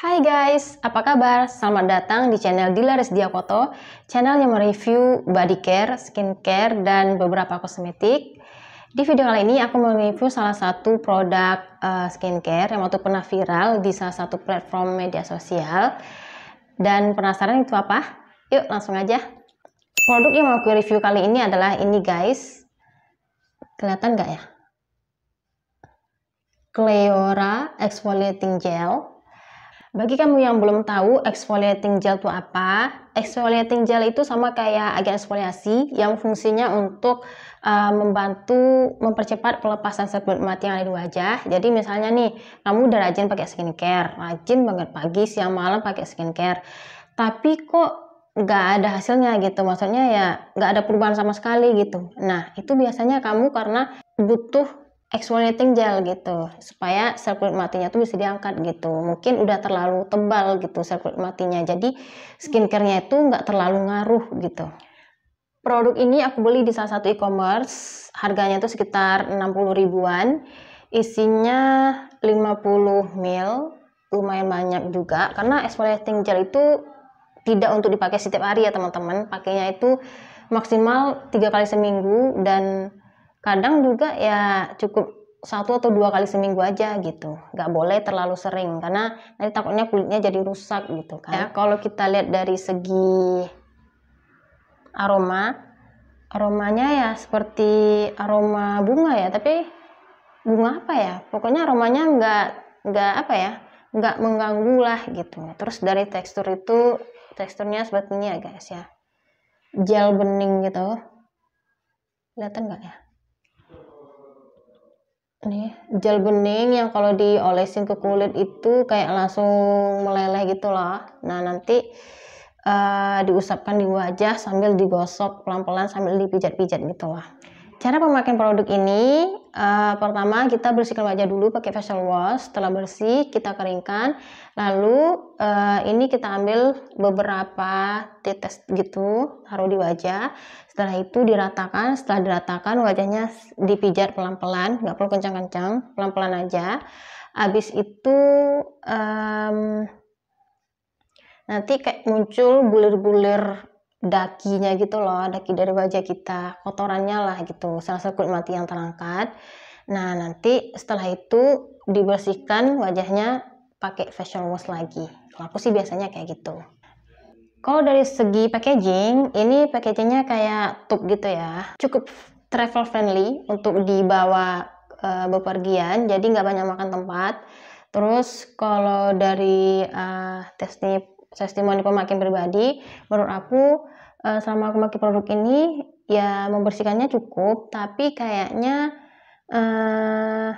Hai guys, apa kabar? Selamat datang di channel Dilaris Diakoto, channel yang mereview body care, skincare, dan beberapa kosmetik. Di video kali ini aku mau review salah satu produk uh, skincare yang waktu pernah viral di salah satu platform media sosial. Dan penasaran itu apa? Yuk langsung aja. Produk yang mau aku review kali ini adalah ini guys. Kelihatan nggak ya? Cleora Exfoliating Gel bagi kamu yang belum tahu exfoliating gel itu apa, exfoliating gel itu sama kayak agen eksfoliasi yang fungsinya untuk uh, membantu mempercepat pelepasan sel mati yang ada di wajah. Jadi misalnya nih, kamu udah rajin pakai skincare, rajin banget pagi, siang, malam pakai skincare, tapi kok nggak ada hasilnya gitu, maksudnya ya nggak ada perubahan sama sekali gitu. Nah itu biasanya kamu karena butuh exfoliating gel gitu supaya sel kulit matinya tuh bisa diangkat gitu. Mungkin udah terlalu tebal gitu sel kulit matinya jadi skincarenya itu nggak terlalu ngaruh gitu. Produk ini aku beli di salah satu e-commerce harganya tuh sekitar 60 ribuan isinya 50 ml lumayan banyak juga karena exfoliating gel itu tidak untuk dipakai setiap hari ya teman-teman. Pakainya itu maksimal tiga kali seminggu dan kadang juga ya cukup satu atau dua kali seminggu aja gitu. Nggak boleh terlalu sering karena nanti takutnya kulitnya jadi rusak gitu kan. Ya. Kalau kita lihat dari segi aroma aromanya ya seperti aroma bunga ya tapi bunga apa ya? Pokoknya aromanya nggak nggak apa ya? Nggak mengganggu lah gitu. Terus dari tekstur itu teksturnya seperti ini ya guys ya. Gel bening gitu. Kelihatan nggak ya nih gel bening yang kalau diolesin ke kulit itu kayak langsung meleleh gitu loh. Nah nanti uh, diusapkan di wajah sambil digosok pelan-pelan sambil dipijat-pijat gitu lah Cara pemakaian produk ini, uh, pertama kita bersihkan wajah dulu pakai facial wash. Setelah bersih, kita keringkan. Lalu uh, ini kita ambil beberapa tetes gitu, taruh di wajah. Setelah itu diratakan. Setelah diratakan, wajahnya dipijat pelan-pelan, nggak perlu kencang-kencang, pelan-pelan aja. Habis itu um, nanti kayak muncul bulir-bulir dakinya gitu loh, daki dari wajah kita, kotorannya lah gitu, sel-sel kulit mati yang terangkat. Nah, nanti setelah itu dibersihkan wajahnya pakai facial wash lagi. Kalau aku sih biasanya kayak gitu. Kalau dari segi packaging, ini packagingnya kayak tube gitu ya. Cukup travel friendly untuk dibawa uh, bepergian, jadi nggak banyak makan tempat. Terus kalau dari uh, testimoni pemakaian pribadi, menurut aku uh, selama aku pakai produk ini ya membersihkannya cukup tapi kayaknya uh,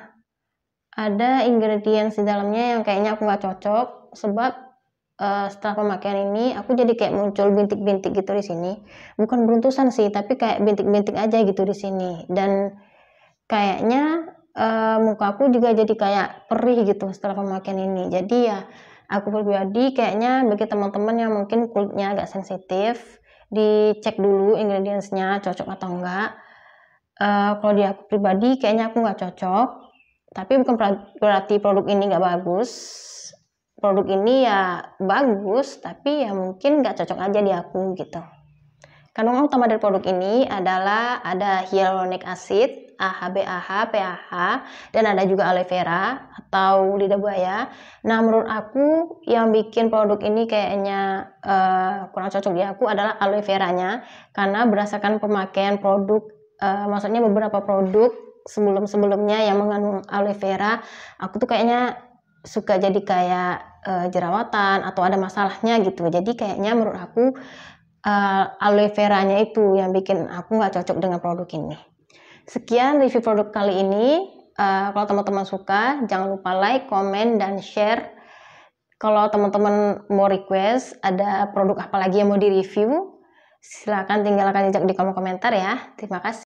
ada ingredients di dalamnya yang kayaknya aku nggak cocok sebab uh, setelah pemakaian ini aku jadi kayak muncul bintik-bintik gitu di sini. Bukan beruntusan sih tapi kayak bintik-bintik aja gitu di sini. Dan kayaknya uh, muka aku juga jadi kayak perih gitu setelah pemakaian ini. Jadi ya aku pribadi kayaknya bagi teman-teman yang mungkin kulitnya agak sensitif dicek dulu ingredientsnya cocok atau enggak. Uh, kalau di aku pribadi kayaknya aku nggak cocok tapi bukan berarti produk ini nggak bagus. Produk ini ya bagus tapi ya mungkin nggak cocok aja di aku gitu. Kandungan utama dari produk ini adalah ada hyaluronic acid AHBAH, PAH, dan ada juga aloe vera atau lidah buaya. Nah, menurut aku yang bikin produk ini kayaknya uh, kurang cocok di aku adalah aloe veranya karena berdasarkan pemakaian produk, uh, maksudnya beberapa produk sebelum-sebelumnya yang mengandung aloe vera, aku tuh kayaknya suka jadi kayak uh, jerawatan atau ada masalahnya gitu. Jadi kayaknya menurut aku uh, aloe veranya itu yang bikin aku nggak cocok dengan produk ini. Sekian review produk kali ini. Uh, kalau teman-teman suka, jangan lupa like, komen, dan share. Kalau teman-teman mau request ada produk apa lagi yang mau direview, silahkan tinggalkan jejak di kolom komentar ya. Terima kasih.